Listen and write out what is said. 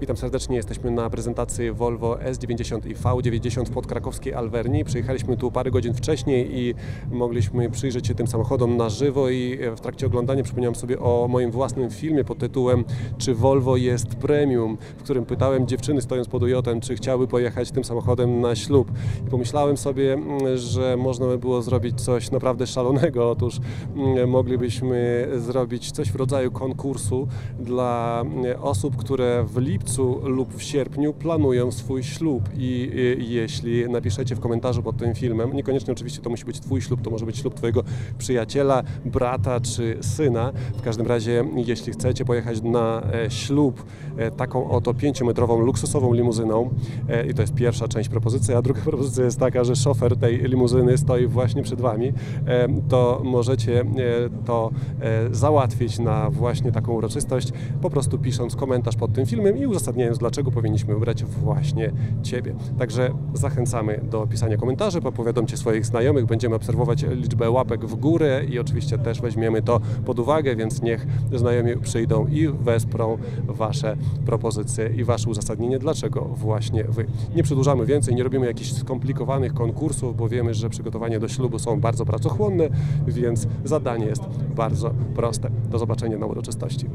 Witam serdecznie, jesteśmy na prezentacji Volvo S90 i V90 w podkrakowskiej Alverni. Przyjechaliśmy tu parę godzin wcześniej i mogliśmy przyjrzeć się tym samochodom na żywo i w trakcie oglądania przypomniałem sobie o moim własnym filmie pod tytułem Czy Volvo jest premium, w którym pytałem dziewczyny stojąc pod ujotem, czy chciały pojechać tym samochodem na ślub. I pomyślałem sobie, że można by było zrobić coś naprawdę szalonego. Otóż mm, moglibyśmy zrobić coś w rodzaju konkursu dla osób, które w lipcu lipcu lub w sierpniu planują swój ślub i jeśli napiszecie w komentarzu pod tym filmem, niekoniecznie oczywiście to musi być Twój ślub, to może być ślub Twojego przyjaciela, brata czy syna. W każdym razie, jeśli chcecie pojechać na e, ślub e, taką oto pięciometrową luksusową limuzyną e, i to jest pierwsza część propozycji, a druga propozycja jest taka, że szofer tej limuzyny stoi właśnie przed Wami, to możecie to załatwić na właśnie taką uroczystość, po prostu pisząc komentarz pod tym filmem i uzasadniając, dlaczego powinniśmy wybrać właśnie Ciebie. Także zachęcamy do pisania komentarzy, powiadomcie swoich znajomych, będziemy obserwować liczbę łapek w górę i oczywiście też weźmiemy to pod uwagę, więc niech znajomi przyjdą i wesprą Wasze propozycje i Wasze uzasadnienie, dlaczego właśnie Wy. Nie przedłużamy więcej, nie robimy jakichś skomplikowanych konkursów, bo wiemy, że przygotowania do ślubu są bardzo pracochłonne, więc zadanie jest bardzo proste. Do zobaczenia na uroczystości.